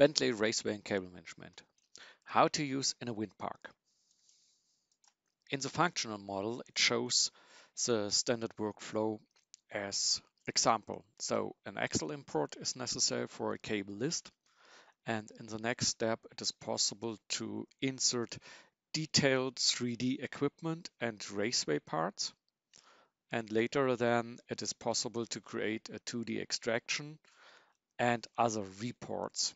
Bentley Raceway and Cable Management. How to use in a wind park. In the functional model, it shows the standard workflow as example. So an Excel import is necessary for a cable list. And in the next step, it is possible to insert detailed 3D equipment and raceway parts. And later then it is possible to create a 2D extraction and other reports.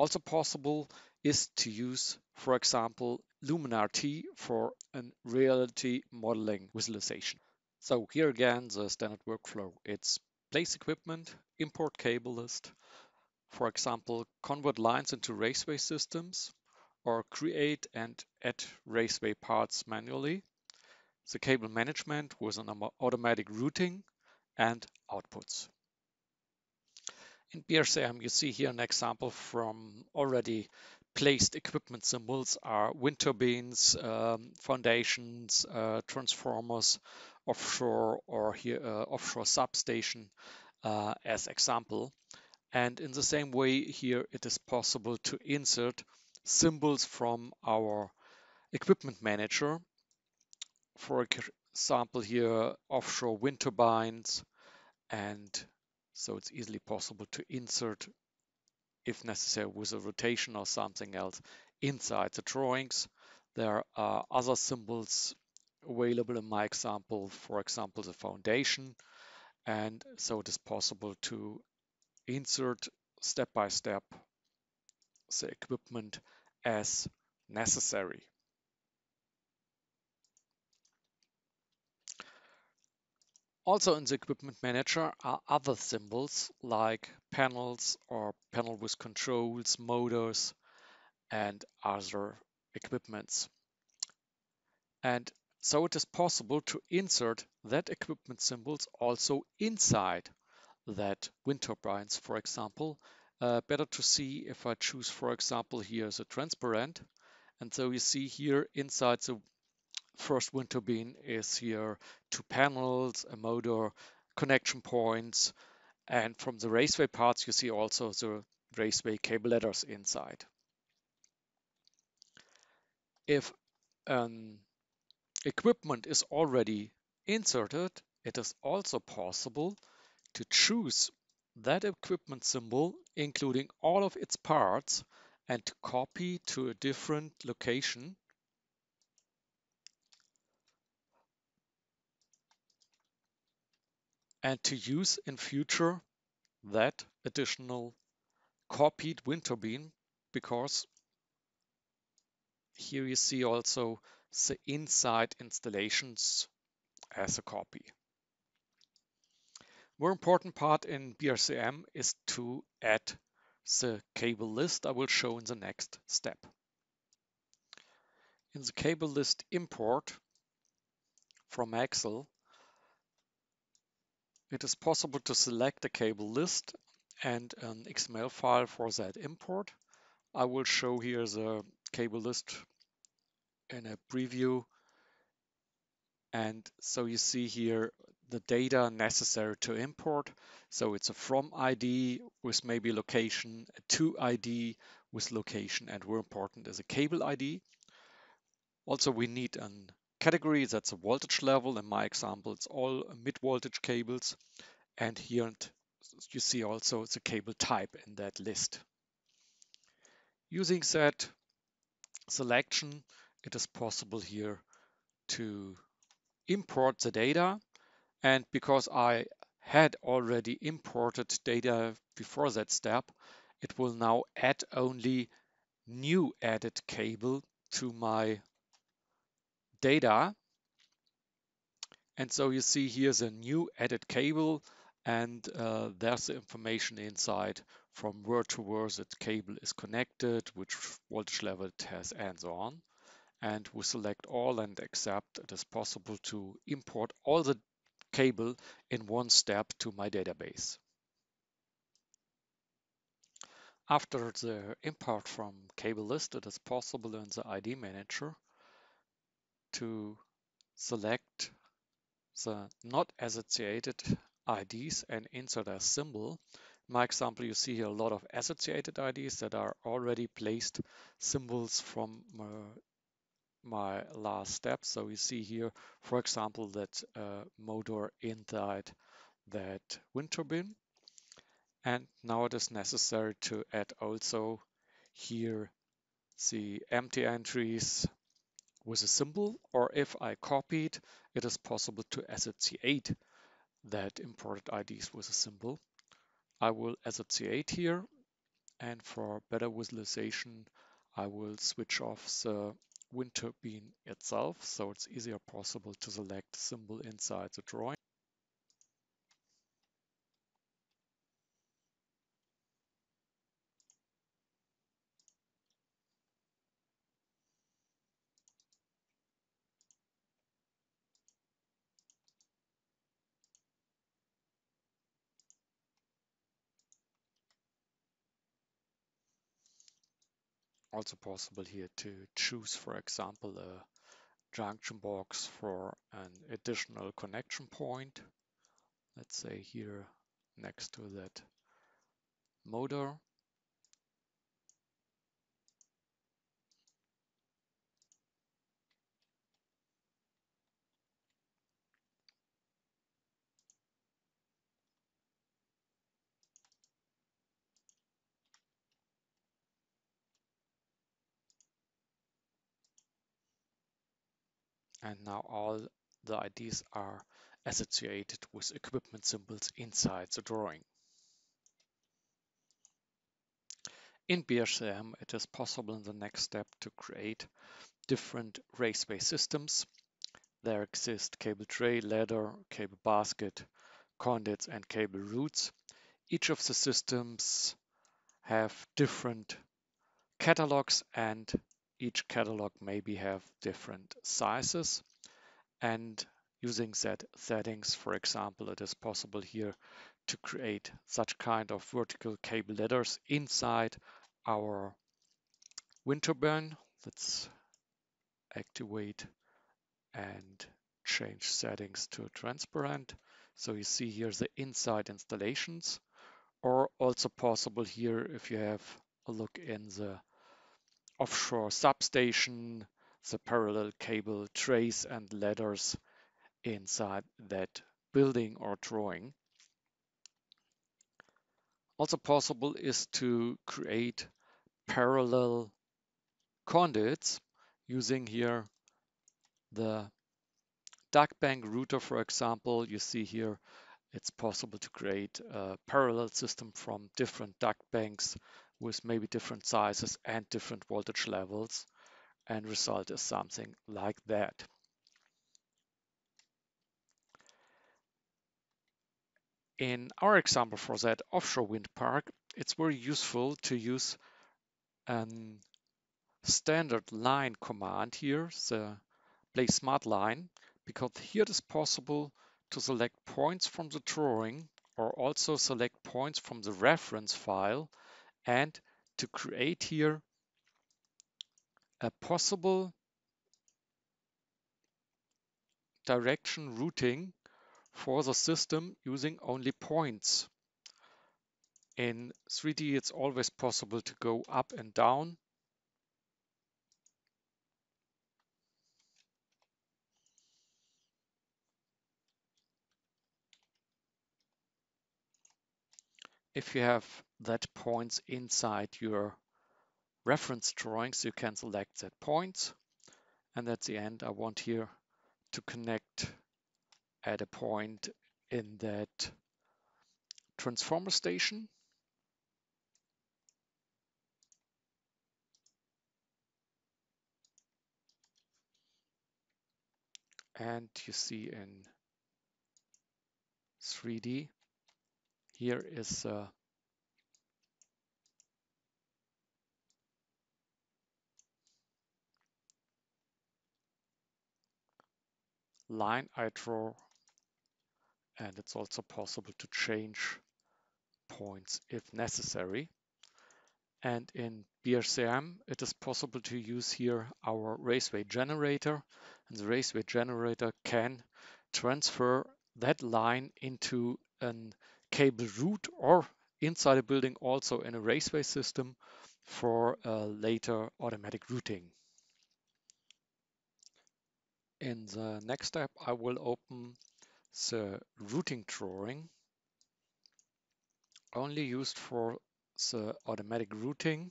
Also possible is to use, for example, LumenRT for a reality modeling visualization. So here again, the standard workflow. It's place equipment, import cable list, for example, convert lines into raceway systems, or create and add raceway parts manually, the cable management with an automatic routing and outputs. In BRCM, you see here an example from already placed equipment symbols are wind turbines, um, foundations, uh, transformers, offshore or here uh, offshore substation uh, as example. And in the same way here, it is possible to insert symbols from our equipment manager. For example, here offshore wind turbines and so it's easily possible to insert, if necessary, with a rotation or something else inside the drawings. There are other symbols available in my example, for example, the foundation. And so it is possible to insert step by step the equipment as necessary. Also in the equipment manager are other symbols like panels or panel with controls, motors, and other equipments. And so it is possible to insert that equipment symbols also inside that wind turbines, for example. Uh, better to see if I choose, for example, here the transparent. And so you see here inside the first wind turbine is here two panels, a motor, connection points, and from the raceway parts you see also the raceway cable ladders inside. If an equipment is already inserted, it is also possible to choose that equipment symbol, including all of its parts, and to copy to a different location and to use in future that additional copied wind turbine because here you see also the inside installations as a copy. More important part in BRCM is to add the cable list I will show in the next step. In the cable list import from Excel, it is possible to select a cable list and an XML file for that import. I will show here the cable list in a preview. And so you see here the data necessary to import. So it's a from ID with maybe location, a to ID with location, and more important is a cable ID. Also, we need an category, that's a voltage level. In my example, it's all mid voltage cables. And here you see also the cable type in that list. Using that selection, it is possible here to import the data. And because I had already imported data before that step, it will now add only new added cable to my data. And so you see here's a new added cable and uh, there's the information inside from where to where that cable is connected, which voltage level it has, and so on. And we select all and accept it is possible to import all the cable in one step to my database. After the import from cable list, it is possible in the ID manager to select the not associated IDs and insert a symbol. my example, you see here a lot of associated IDs that are already placed symbols from my, last step. So you see here, for example, that uh, motor inside that wind turbine. And now it is necessary to add also here the empty entries with a symbol, or if I copied, it is possible to associate that imported IDs with a symbol. I will associate here, and for better visualization, I will switch off the wind turbine itself, so it's easier possible to select symbol inside the drawing. Also possible here to choose, for example, a junction box for an additional connection point. Let's say here next to that motor. And now all the IDs are associated with equipment symbols inside the drawing. In BRCM, it is possible in the next step to create different raceway systems. There exist cable tray, ladder, cable basket, conduits, and cable routes. Each of the systems have different catalogs and each catalog maybe have different sizes and using that settings, for example, it is possible here to create such kind of vertical cable ladders inside our wind turbine. Let's activate and change settings to transparent. So you see here the inside installations or also possible here if you have a look in the offshore substation, the parallel cable trays and ladders inside that building or drawing. Also possible is to create parallel conduits using here the duct bank router, for example. You see here it's possible to create a parallel system from different duct banks with maybe different sizes and different voltage levels and result is something like that. In our example for that offshore wind park, it's very useful to use a standard line command here, the place smart line, because here it is possible to select points from the drawing or also select points from the reference file and to create here a possible direction routing for the system using only points. In 3D, it's always possible to go up and down. If you have that points inside your reference drawings, you can select that point. And at the end, I want here to connect at a point in that transformer station. And you see in 3D, here is a line I draw and it's also possible to change points if necessary. And in BRCM, it is possible to use here our raceway generator. And the raceway generator can transfer that line into a cable route or inside a building also in a raceway system for uh, later automatic routing. In the next step, I will open the routing drawing only used for the automatic routing.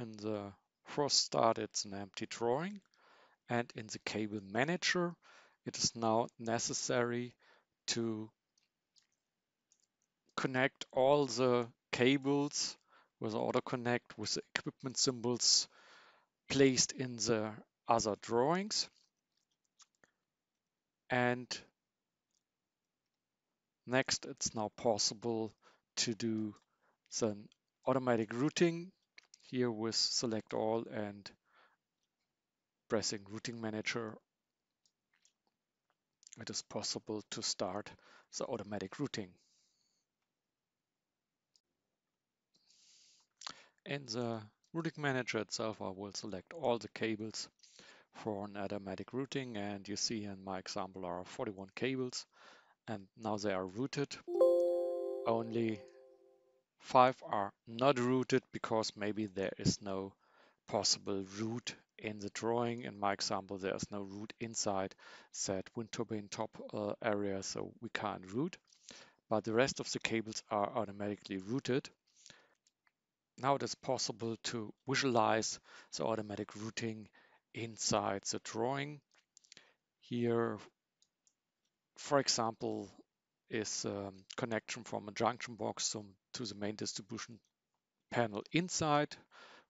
In the first start, it's an empty drawing. And in the cable manager, it is now necessary to connect all the cables with auto connect with the equipment symbols placed in the other drawings. And next, it's now possible to do some automatic routing here with select all and pressing routing manager. It is possible to start the automatic routing. In the routing manager itself, I will select all the cables for an automatic routing and you see in my example are 41 cables and now they are routed. Only five are not routed because maybe there is no possible route in the drawing. In my example, there's no route inside that wind turbine top uh, area, so we can't route. But the rest of the cables are automatically routed. Now it is possible to visualize the automatic routing inside the drawing. Here, for example, is a um, connection from a junction box to the main distribution panel inside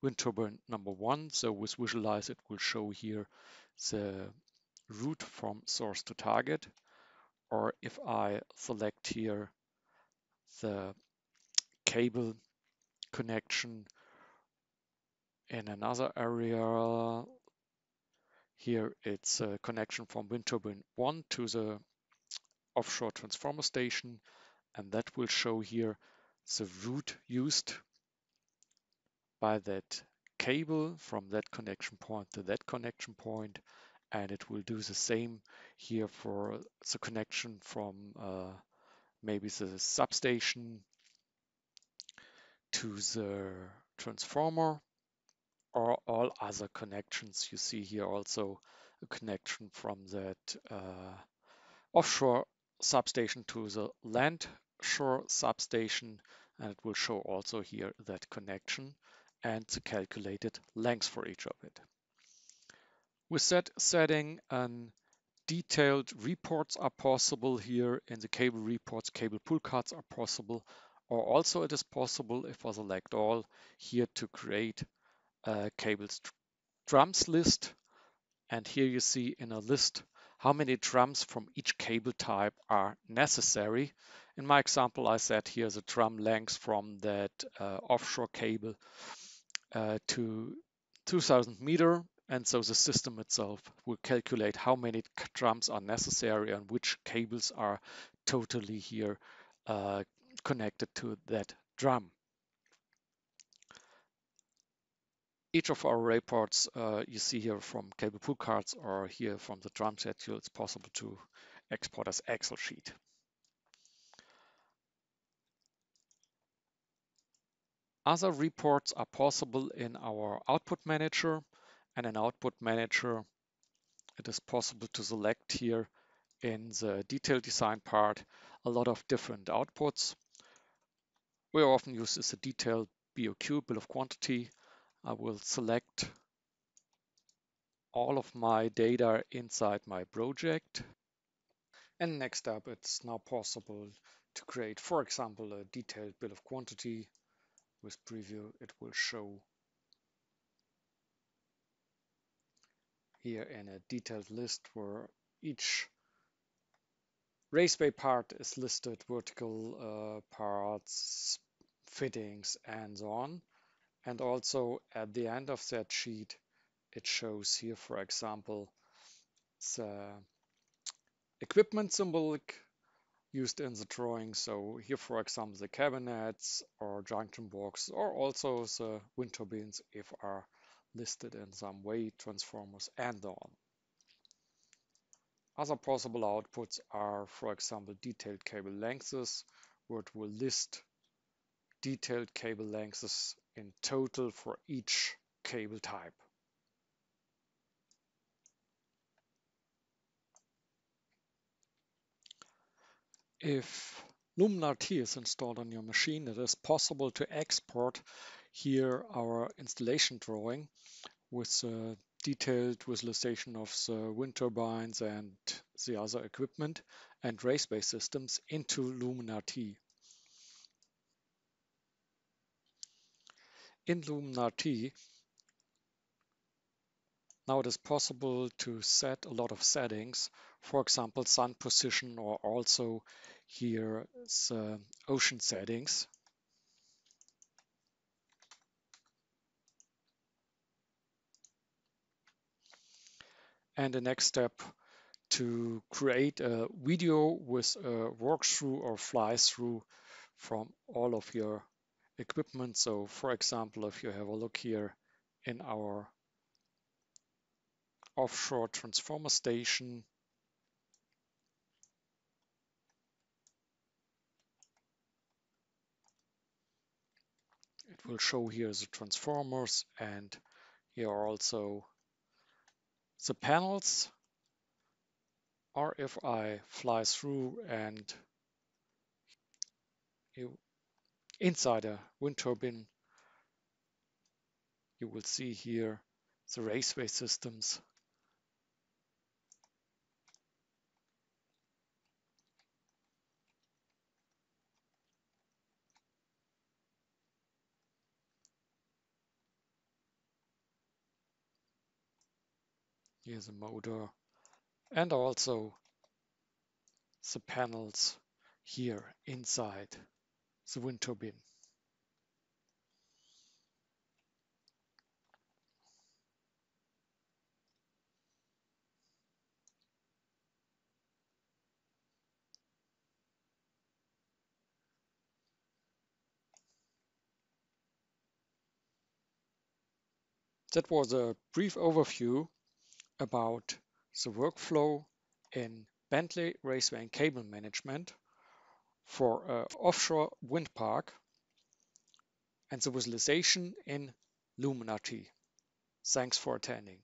wind turbine number one. So with visualize, it will show here the route from source to target. Or if I select here the cable connection in another area. Here it's a connection from wind turbine 1 to the offshore transformer station and that will show here the route used by that cable from that connection point to that connection point and it will do the same here for the connection from uh, maybe the substation to the transformer or all other connections. You see here also a connection from that uh, offshore substation to the land shore substation and it will show also here that connection and the calculated length for each of it. With that setting, an detailed reports are possible here in the cable reports, cable pull cards are possible or also it is possible if I select all here to create a cables drums list. And here you see in a list how many drums from each cable type are necessary. In my example, I said here the drum length from that uh, offshore cable uh, to 2000 meter. And so the system itself will calculate how many drums are necessary and which cables are totally here uh, connected to that drum. Each of our reports uh, you see here from cable pull cards or here from the drum schedule, it's possible to export as Excel sheet. Other reports are possible in our output manager and in output manager it is possible to select here in the detail design part a lot of different outputs. We often use this a detailed BOQ, bill of quantity. I will select all of my data inside my project. And next up, it's now possible to create, for example, a detailed bill of quantity. With preview, it will show here in a detailed list where each Raceway part is listed, vertical uh, parts, fittings, and so on. And also at the end of that sheet, it shows here, for example, the equipment symbolic used in the drawing. So here, for example, the cabinets or junction box, or also the wind turbines if are listed in some way, transformers and on. Other possible outputs are, for example, detailed cable lengths, where it will list detailed cable lengths in total for each cable type. If LumenRT is installed on your machine, it is possible to export here our installation drawing with a detailed visualization of the wind turbines and the other equipment and raceway systems into LumenRT. In LumenRT, now it is possible to set a lot of settings, for example, sun position or also here the uh, ocean settings. And the next step to create a video with a walkthrough or fly through from all of your equipment. So for example, if you have a look here in our offshore transformer station. It will show here the transformers and here are also the panels or if I fly through and you inside a wind turbine you will see here the raceway systems. Here's a motor and also the panels here inside the wind turbine. That was a brief overview about the workflow in Bentley Raceway and Cable Management for an offshore wind park and the visualization in LumenRT. Thanks for attending.